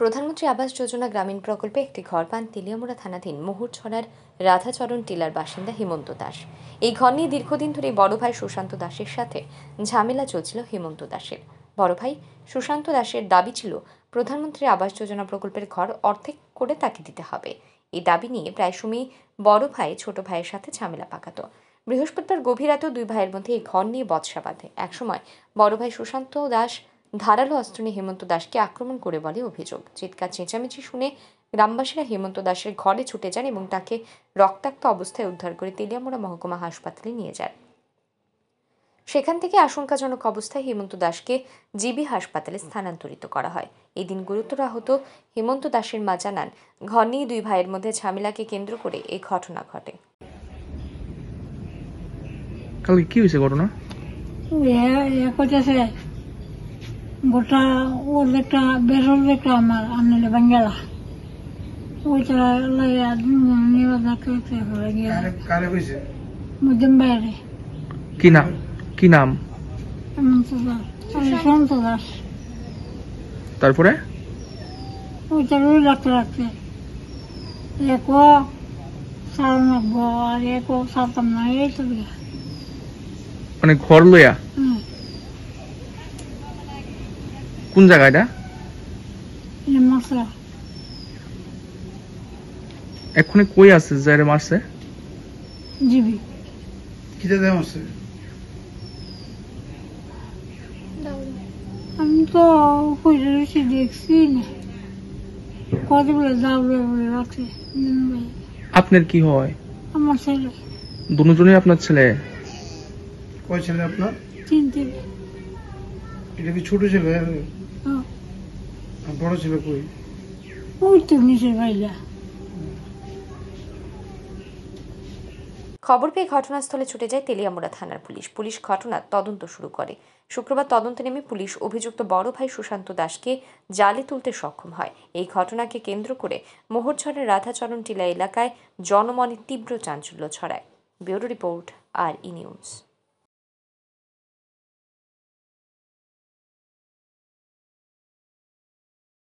প্রধানমন্ত্রী আবাস যোজনা গ্রামীণ প্রকল্পে একটি ঘর পান তেলিয়ামুড়া থানাধীন মুহুরছড়ার রাধাচরণ টিলার বাসিন্দা হেমন্ত দাস। এই ঘর নিয়ে দীর্ঘদিন ধরে বড় ভাই সুশান্ত দাসের সাথে ঝামেলা চলছিল হেমন্ত দাসের। বড় ভাই সুশান্ত দাসের দাবি ছিল, প্রধানমন্ত্রী আবাস যোজনা প্রকল্পের ঘর অর্ধেক করে তাকে দিতে হবে। এই দাবি নিয়ে প্রায় সময়ই বড় ভাই ছোট ভাইয়ের সাথে ঝামেলা পাকাতো। বৃহস্পতিবার গভীর রাতেও দুই ভাইয়ের মধ্যে এই ঘর নিয়ে বৎসা বাঁধে। একসময় বড় ভাই সুশান্ত দাস ধারালো অস্ত্র নিয়ে হেমন্ত দাসকে আক্রমণ করে বলে অভিযোগ। চিৎকার চেঁচামেচি শুনে গ্রামবাসীরা হেমন্ত দাসের ঘরে ছুটে যান এবং তাকে রক্তাক্ত অবস্থায় উদ্ধার করে তেলিয়ামুড়া মহকুমা হাসপাতালে নিয়ে যান। সেখান থেকে আশঙ্কাজনক অবস্থায় হেমন্ত দাসকে জিবি হাসপাতালে স্থানান্তরিত করা হয়। এই দিন গুরুতর আহত হেমন্ত দাসের মা জানান ঘর নিয়ে দুই ভাইয়ের মধ্যে ঝামেলাকে কেন্দ্র করে এই ঘটনা ঘটে। কালকে কি হয়েছে ঘটনা? গোটা ওর একটা বেরোর একটা আমার আনলে বাঙ্গালা। ওইটা হয়ে গিয়ে বাইরে কি নাম? কি নাম? সন্ত দাস তারপরে? ওইটা রুই রাখতে একো আর একো সারতাম না এই তো দিয়া মানে ঘর লইয়া? কোন জায়গাটা এই মশলা এক্ষুনি কই আছে যারে মারছে? জিবি। কিতে দেম আছে আমি তো কইরে রয়েছি দেখছি না। যাবে বলে রাখছে। দিন ভাই আপনার কি হয়? আমার ছেলে। দুজনই আপনার ছেলে? কয় ছেলে আপনার? তিন তিন এটা কি ছোট ছেলে? বড় ছেলে কই? ওই তো নিচের ভাইলা। খবর পেয়ে ঘটনাস্থলে ছুটে যায় তেলিয়ামুড়া থানার পুলিশ। পুলিশ ঘটনার তদন্ত শুরু করে। শুক্রবার তদন্তে নেমে পুলিশ অভিযুক্ত বড় ভাই সুশান্ত দাসকে জালে তুলতে সক্ষম হয়। এই ঘটনাকে কেন্দ্র করে মোহরঝড়ের রাধাচরণ টিলা এলাকায় জনমনে তীব্র চাঞ্চল্য ছড়ায়। ব্যুরো রিপোর্ট আর ই নিউজ।